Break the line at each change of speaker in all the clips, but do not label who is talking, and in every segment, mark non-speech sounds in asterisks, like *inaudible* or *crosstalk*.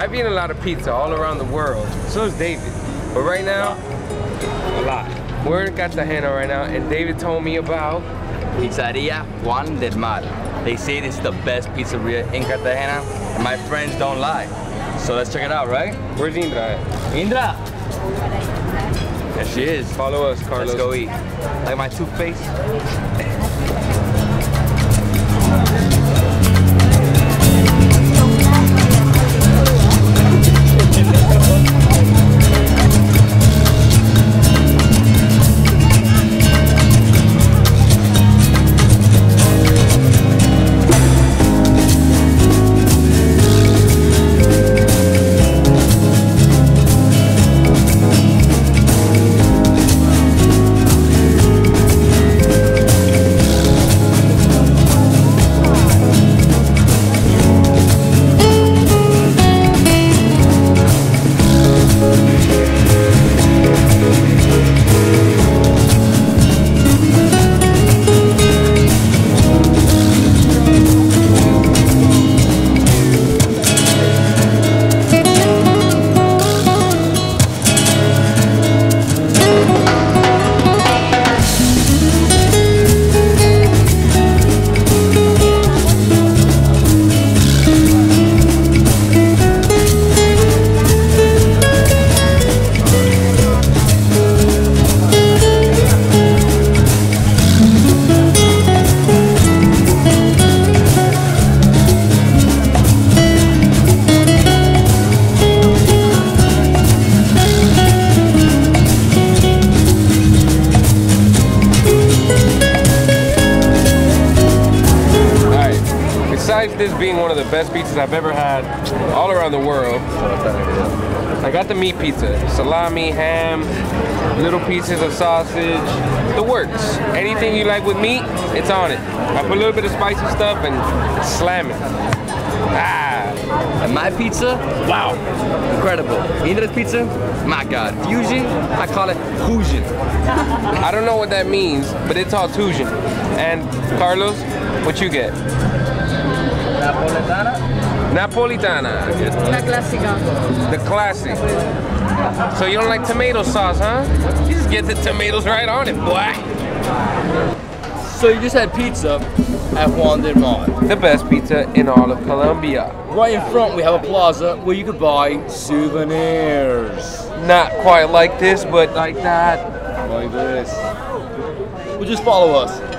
So, I've eaten a lot of pizza all around the world. So is David. But right now,
A lot.
we're in Cartagena right now, and David told me about
Pizzeria Juan del Mar. They say this is the best pizzeria in Cartagena, and my friends don't lie. So let's check it out, right?
where's Indra at?
Indra! There she is.
Follow us, Carlos.
Let's go eat. Like my toothpaste.
Besides this being one of the best pizzas I've ever had all around the world, I got the meat pizza. Salami, ham, little pieces of sausage, the works. Anything you like with meat, it's on it. I put a little bit of spicy stuff and slam it. Ah,
And my pizza, wow, incredible. Indra's pizza, my God. Fusion, I call it fusion. *laughs*
I don't know what that means, but it's all fusion. And Carlos, what you get?
Napoletana?
Napolitana,
La clásica.
the classic. So you don't like tomato sauce, huh? You just get the tomatoes right on it, boy.
So you just had pizza at Juan del Mar.
The best pizza in all of Colombia.
Right in front, we have a plaza where you could buy souvenirs.
Not quite like this, but like that.
Like this. Well, just follow us.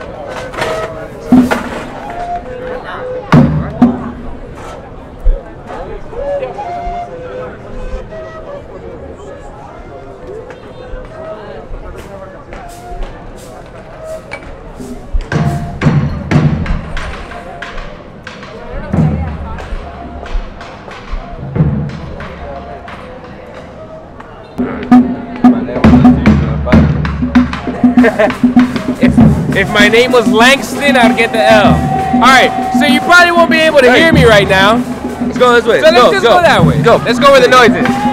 *laughs*
If if my name was Langston, I'd get the L. All right, so you probably won't be able to hear me right now.
Let's go this way.
So let's
go,
just
go.
go that way.
Go.
Let's go where the noise is.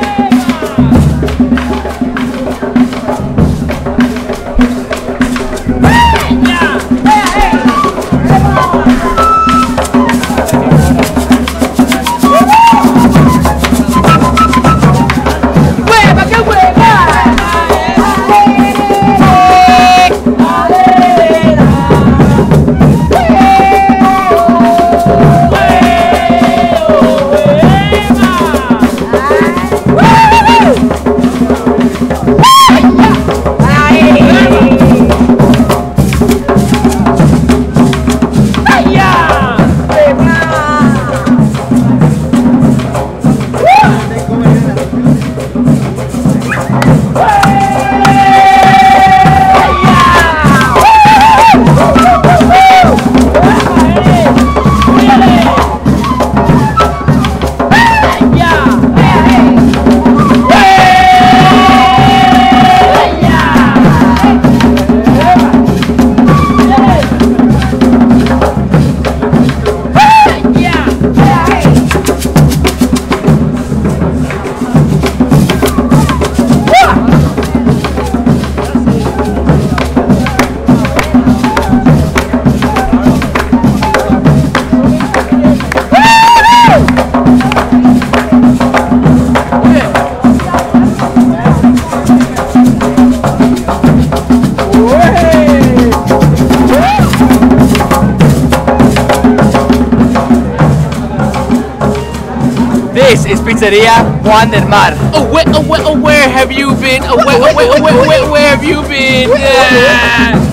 Is Pizzeria Juan del Mar.
Oh, where, oh, where, oh, where have you been? Oh, where, oh, where, oh, where, where, where have you been? Ah.